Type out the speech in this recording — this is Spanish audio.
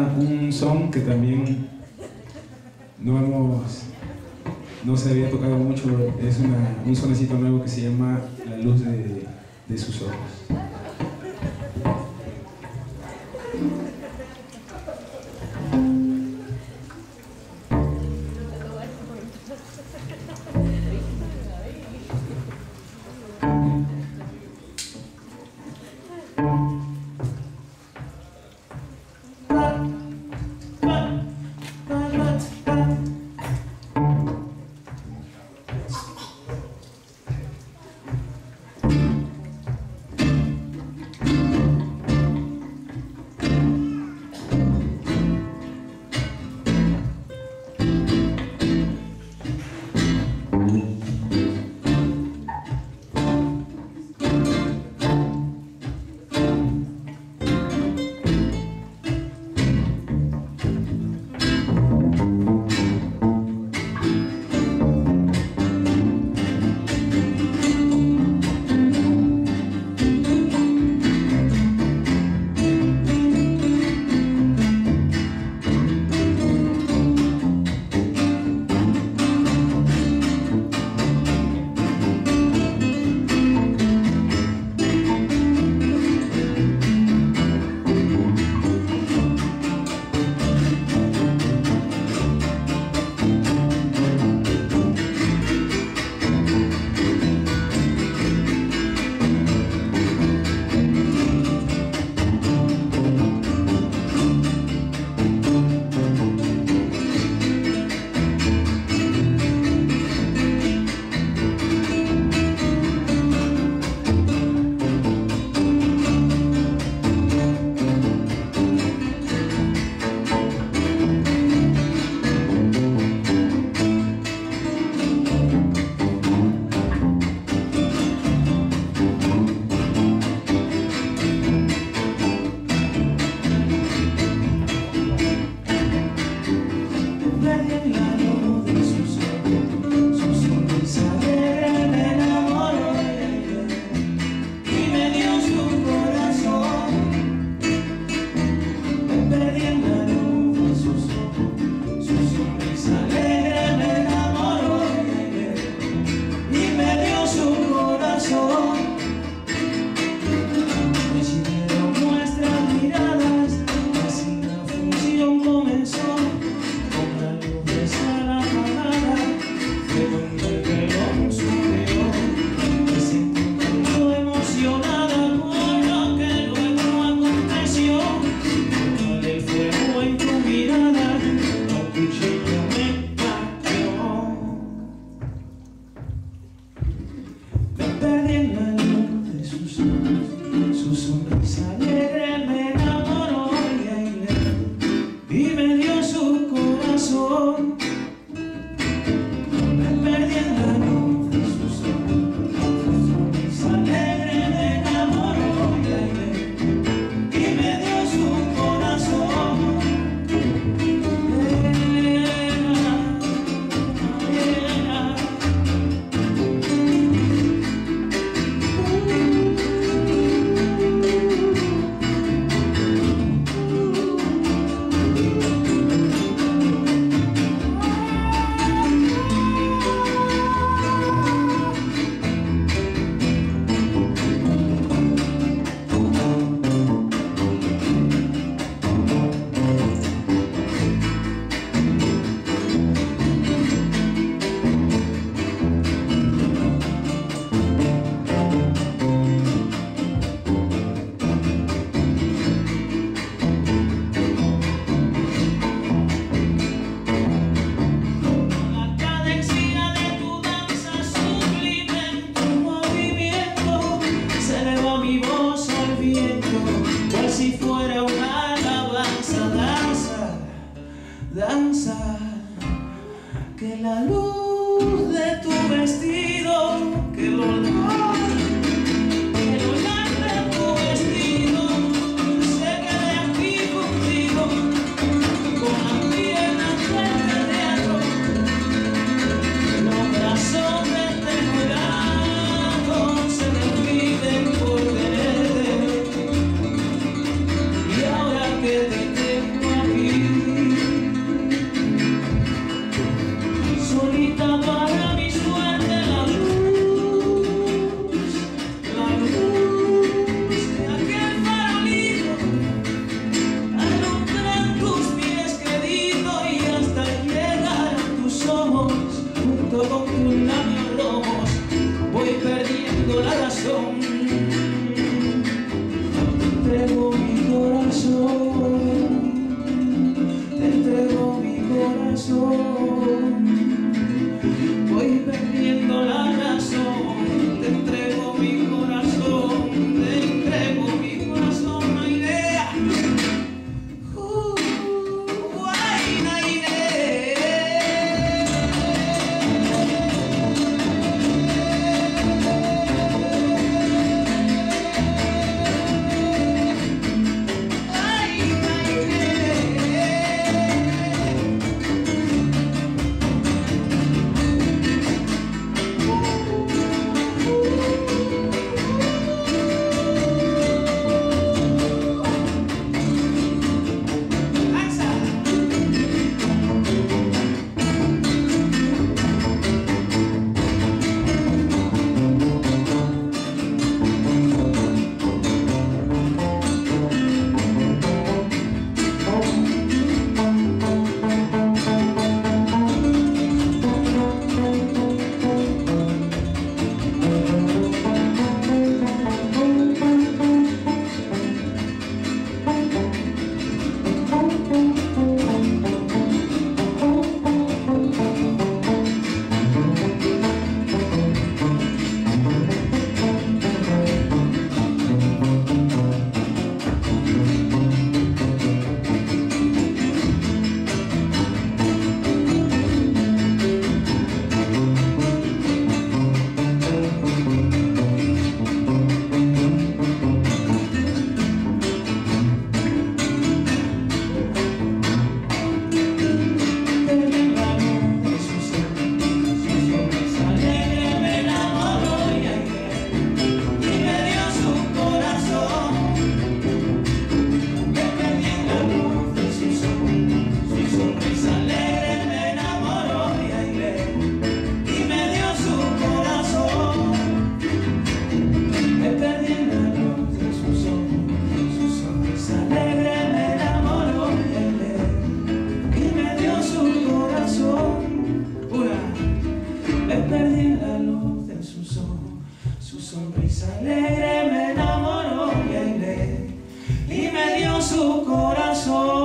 un son que también no hemos no se había tocado mucho es un sonecito nuevo que se llama La luz de, de sus ojos assunto. 从。su corazón.